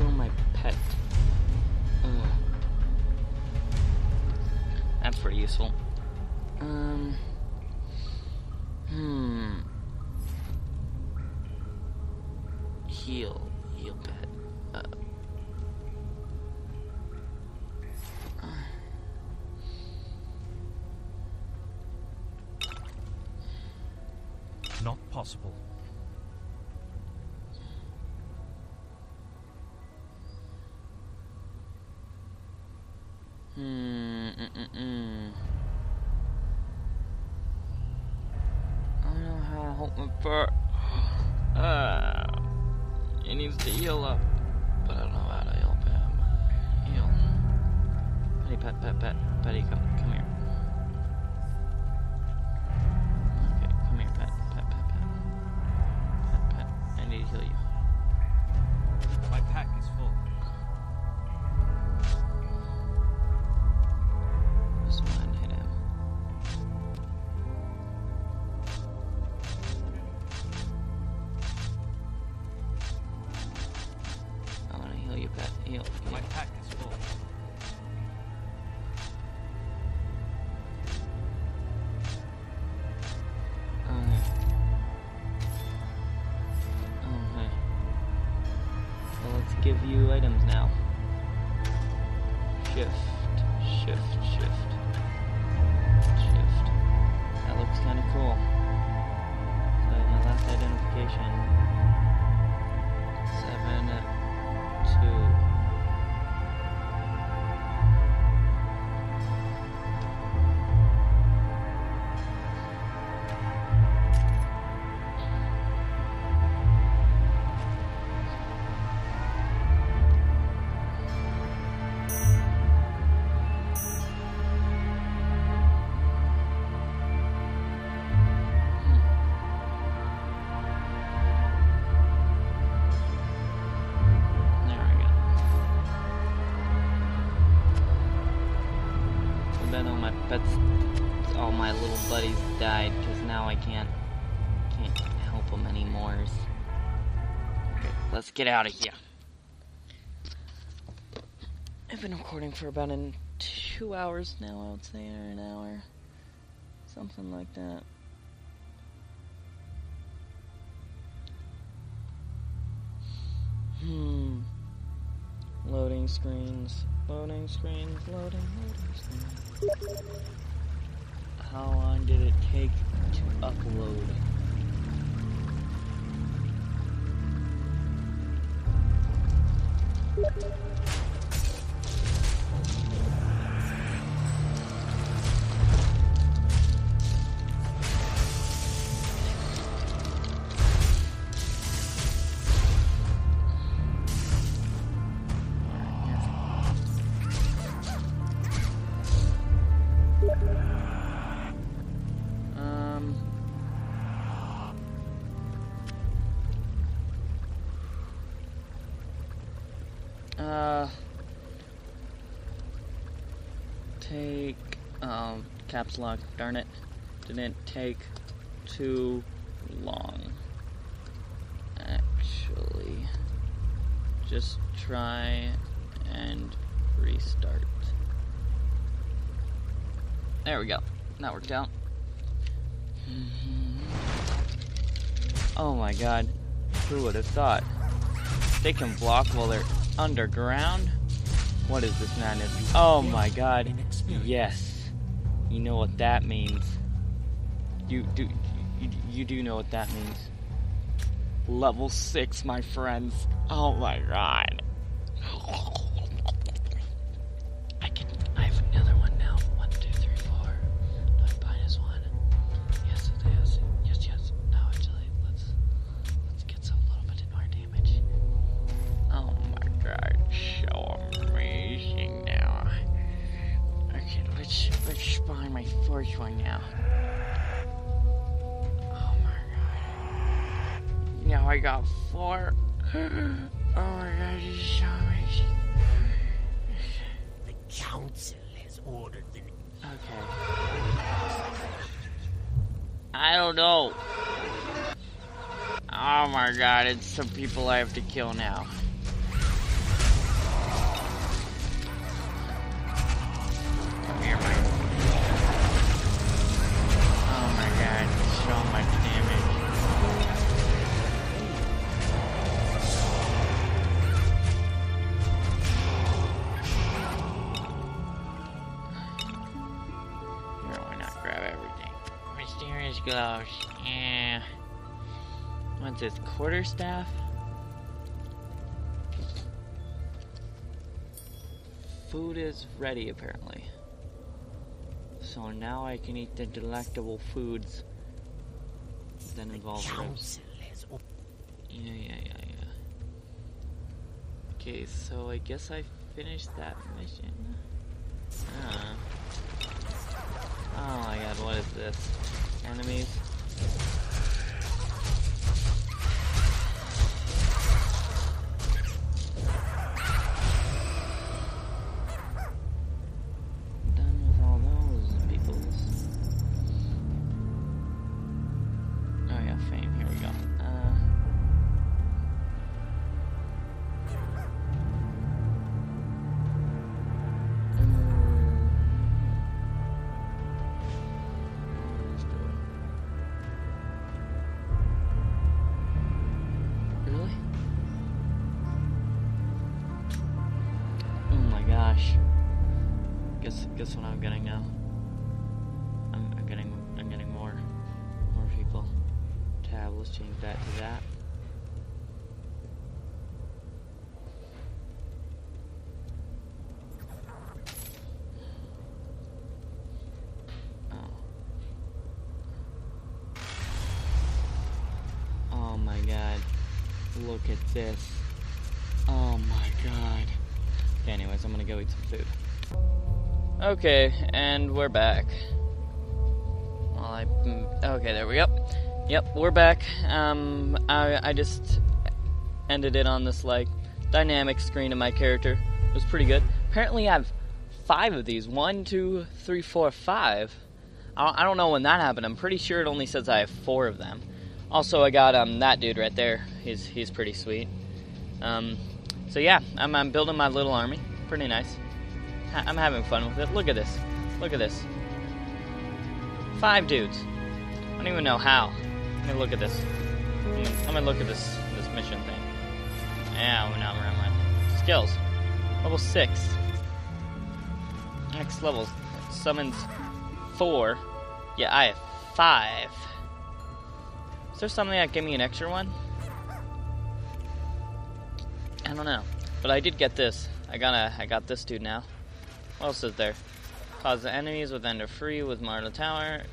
kill my pet. Ugh. That's pretty useful. Um. Hmm. Heal. Heal pet. Uh. Not possible. Fur. Uh, he needs to heal up, but I don't know how to help him. Heal. Petty, pet, pet, pet, Petty, come, come here. Want to heal you, pet. Heal. heal. My pack is full. Okay. Okay. So let's give you items now. Shift, shift, shift, shift. That looks kind of cool. So my last identification. Seven, uh, two. Buddies died because now I can't, can't help them anymore. Okay, let's get out of here. I've been recording for about an, two hours now, I would say, or an hour, something like that. Hmm. Loading screens, loading screens, loading, loading screens. How long did it take to upload? Um. Uh. Take. Um. Caps lock. Darn it. Didn't take too long. Actually. Just try and restart. There we go. That worked out. Oh my god. Who would have thought? They can block while they're underground? What is this madness? Oh my god. Yes. You know what that means. You do you, you do know what that means. Level 6, my friends. Oh my god. I got four. Oh my god, this is so amazing. The council has ordered the Okay. I don't know. Oh my god, it's some people I have to kill now. Here, why not grab gloves. Yeah. What's this? Quarterstaff? Food is ready, apparently. So now I can eat the delectable foods that involve ribs. Council has ordered Yeah, yeah, yeah, yeah. Okay, so I guess I finished that mission. Ah. Oh my god, what is this? Enemies? Guess what I'm getting now. I'm, I'm getting I'm getting more more people. Tab, let's change that to that. Oh. Oh my god. Look at this. Oh my god. Okay, anyways, I'm gonna go eat some food. Okay, and we're back. Well, I. mm, Okay, there we go. Yep, we're back. Um, I, I just ended it on this, like, dynamic screen of my character. It was pretty good. Apparently, I have five of these. One, two, three, four, five. I don't know when that happened. I'm pretty sure it only says I have four of them. Also, I got um that dude right there. He's he's pretty sweet. Um, so yeah, I'm I'm building my little army. Pretty nice. I'm having fun with it. Look at this. Look at this. Five dudes. I don't even know how. Let me look at this. Let me, look at this this mission thing. Yeah, where I'm at. Skills. Level six. Next level. Summons four. Yeah, I have five. Is there something that gave me an extra one? I don't know. But I did get this. I got a, I got this dude now. Else is there? Cause the enemies within are free with Marta Tower.